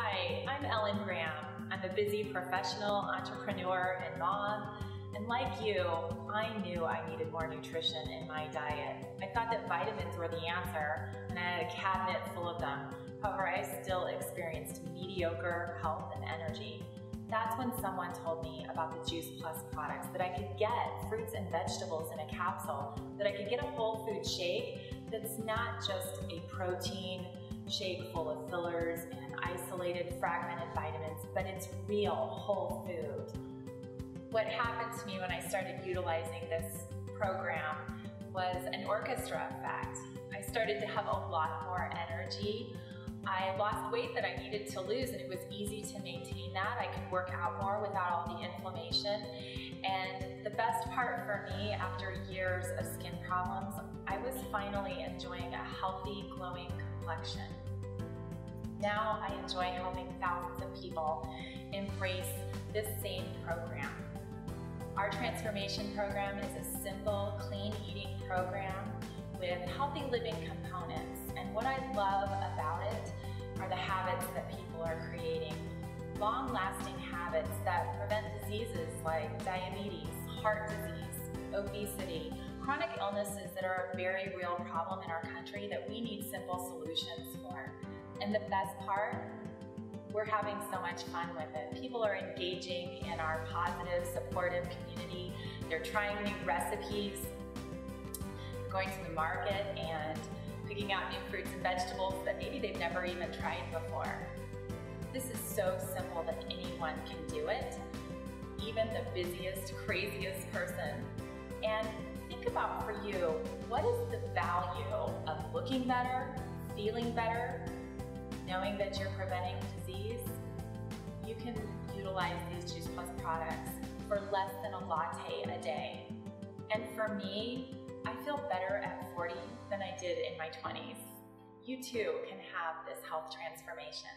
Hi, I'm Ellen Gram. I'm a busy professional entrepreneur and mom. And like you, I knew I needed more nutrition in my diet. I thought that vitamins were the answer, and I had a cabinet full of them. However, I still experienced mediocre health and energy. That's when someone told me about the Juice Plus products, that I could get fruits and vegetables in a capsule, that I could get a whole food shake that's not just a protein shake full of fillers and isolated fragmented vitamins, but it's real whole food. What happened to me when I started utilizing this program was an orchestra effect. I started to have a lot more energy. I lost weight that I needed to lose and it was easy to maintain that. I could work out more without all the inflammation. And the best part for me after years of skin problems, I was finally enjoying a healthy, glowing complexion. Now I enjoy helping thousands of people embrace this same program. Our transformation program is a simple, clean eating program with healthy living components. And what I love about it are the habits that people are creating. Long lasting habits that prevent diseases like diabetes, heart disease, obesity, chronic illnesses that are a very real problem in our country that we need simple solutions for. And the best part, we're having so much fun with it. People are engaging in our positive, supportive community. They're trying new recipes, going to the market and picking out new fruits and vegetables that maybe they've never even tried before. This is so simple that anyone can do it, even the busiest, craziest person. And think about for you, what is the value of looking better, feeling better, knowing that you're preventing disease, you can utilize these Juice Plus products for less than a latte a day. And for me, I feel better at 40 than I did in my 20s. You too can have this health transformation.